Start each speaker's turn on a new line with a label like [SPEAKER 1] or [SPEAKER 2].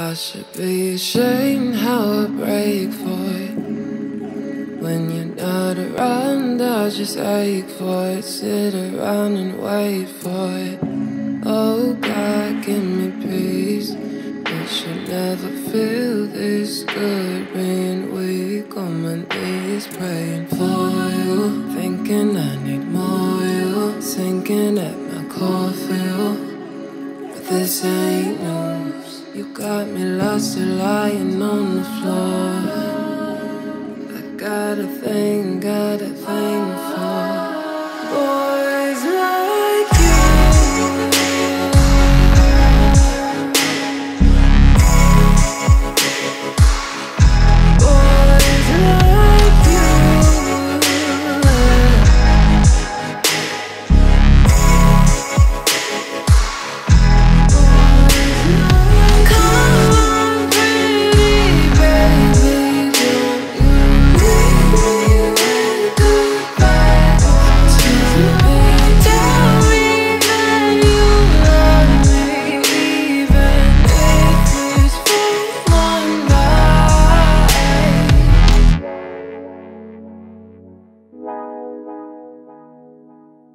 [SPEAKER 1] I should be ashamed how I break for it. When you're not around, I just ache for it. Sit around and wait for it. Oh God, give me peace. It should never feel this good. Being weak on my knees, praying for you. Thinking I need more you. Sinking at my. But this ain't news. You got me lost and lying on the floor. I got a thing, got a thing